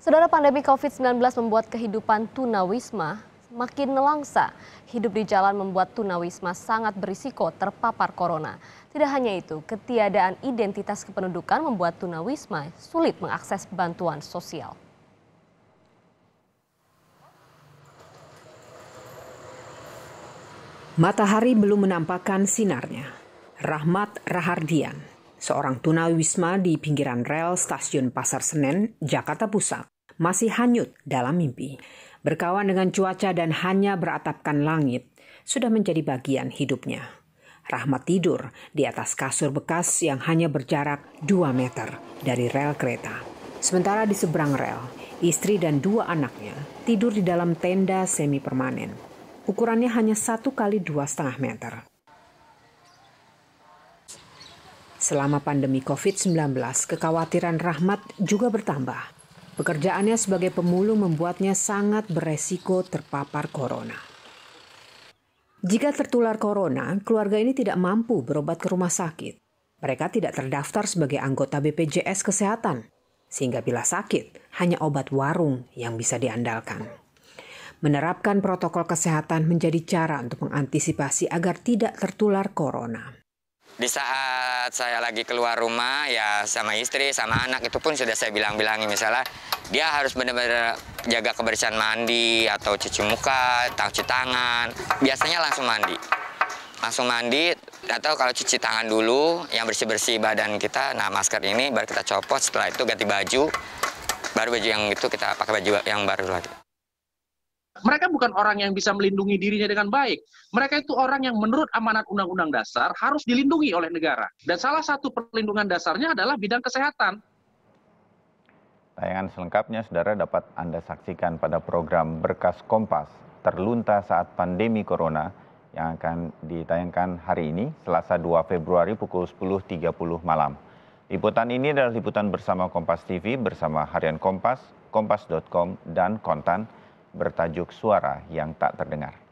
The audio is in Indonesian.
Saudara pandemi COVID-19 membuat kehidupan tunawisma makin nelangsa. Hidup di jalan membuat tunawisma sangat berisiko terpapar corona. Tidak hanya itu, ketiadaan identitas kependudukan membuat tunawisma sulit mengakses bantuan sosial. Matahari belum menampakkan sinarnya. Rahmat Rahardian, seorang tunawisma di pinggiran rel stasiun Pasar Senen, Jakarta Pusat, masih hanyut dalam mimpi. Berkawan dengan cuaca dan hanya beratapkan langit sudah menjadi bagian hidupnya. Rahmat tidur di atas kasur bekas yang hanya berjarak 2 meter dari rel kereta. Sementara di seberang rel, istri dan dua anaknya tidur di dalam tenda semi permanen. Ukurannya hanya satu kali dua setengah meter. Selama pandemi COVID-19, kekhawatiran Rahmat juga bertambah. Pekerjaannya sebagai pemulung membuatnya sangat beresiko terpapar corona. Jika tertular corona, keluarga ini tidak mampu berobat ke rumah sakit. Mereka tidak terdaftar sebagai anggota BPJS Kesehatan, sehingga bila sakit, hanya obat warung yang bisa diandalkan. Menerapkan protokol kesehatan menjadi cara untuk mengantisipasi agar tidak tertular corona. Di saat saya lagi keluar rumah ya sama istri sama anak itu pun sudah saya bilang-bilangi misalnya dia harus benar-benar jaga kebersihan mandi atau cuci muka, cuci tangan. Biasanya langsung mandi. Langsung mandi atau kalau cuci tangan dulu yang bersih-bersih badan kita, nah masker ini baru kita copot setelah itu ganti baju. Baru baju yang itu kita pakai baju yang baru lagi. Mereka bukan orang yang bisa melindungi dirinya dengan baik. Mereka itu orang yang menurut amanat Undang-Undang Dasar harus dilindungi oleh negara. Dan salah satu perlindungan dasarnya adalah bidang kesehatan. Tayangan selengkapnya saudara dapat Anda saksikan pada program Berkas Kompas terlunta saat pandemi Corona yang akan ditayangkan hari ini, Selasa 2 Februari pukul 10.30 malam. Liputan ini adalah liputan bersama Kompas TV bersama Harian Kompas, kompas.com, dan Kontan bertajuk Suara yang Tak Terdengar.